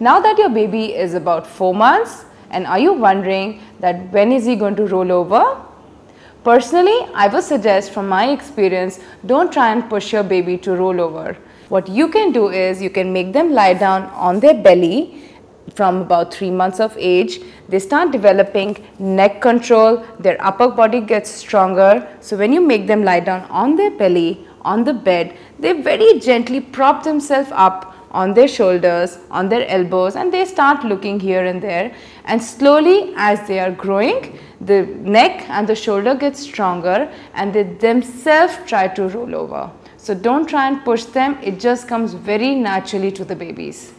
Now that your baby is about 4 months and are you wondering that when is he going to roll over? Personally, I would suggest from my experience, don't try and push your baby to roll over. What you can do is you can make them lie down on their belly from about 3 months of age. They start developing neck control, their upper body gets stronger. So when you make them lie down on their belly, on the bed, they very gently prop themselves up on their shoulders, on their elbows and they start looking here and there and slowly as they are growing the neck and the shoulder get stronger and they themselves try to roll over. So don't try and push them, it just comes very naturally to the babies.